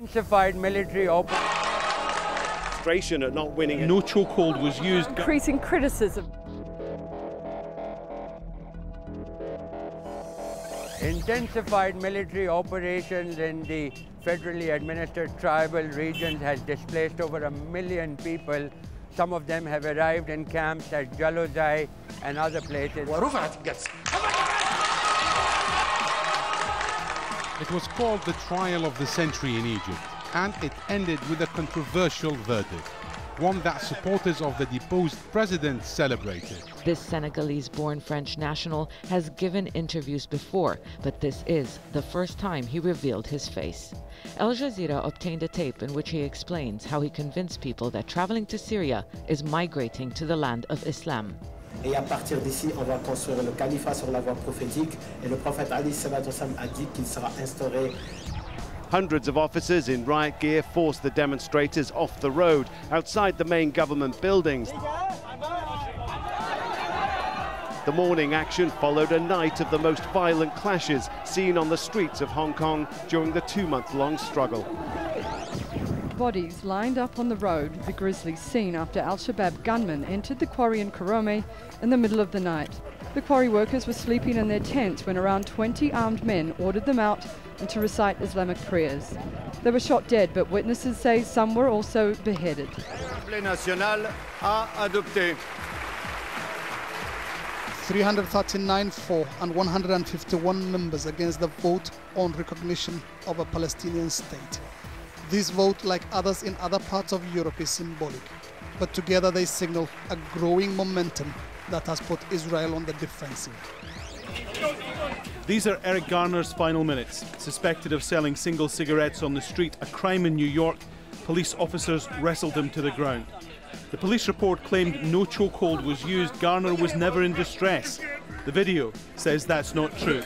intensified military operation. Frustration at not winning. No chokehold was used. Increasing criticism. Intensified military operations in the federally administered tribal regions has displaced over a million people. Some of them have arrived in camps at Jalozai and other places. It was called the trial of the century in Egypt, and it ended with a controversial verdict, one that supporters of the deposed president celebrated. This Senegalese born French national has given interviews before, but this is the first time he revealed his face. Al Jazeera obtained a tape in which he explains how he convinced people that traveling to Syria is migrating to the land of Islam. Et à partir d'ici, on va construire le califat sur la voie prophétique. Et le prophète Ali a dit qu'il sera instauré Hundreds of officers in riot gear forced the demonstrators off the road outside the main government buildings. The morning action followed a night of the most violent clashes seen on the streets of Hong Kong during the two-month-long struggle. Bodies lined up on the road, the grisly scene after Al-Shabaab gunmen entered the quarry in Korome in the middle of the night. The quarry workers were sleeping in their tents when around 20 armed men ordered them out and to recite Islamic prayers. They were shot dead, but witnesses say some were also beheaded. L'Assemblée nationale a adopté 339 for and 151 members against the vote on recognition of a Palestinian state. This vote, like others in other parts of Europe, is symbolic, but together they signal a growing momentum that has put Israel on the defensive. These are Eric Garner's final minutes. Suspected of selling single cigarettes on the street, a crime in New York, police officers wrestled him to the ground. The police report claimed no chokehold was used. Garner was never in distress. The video says that's not true.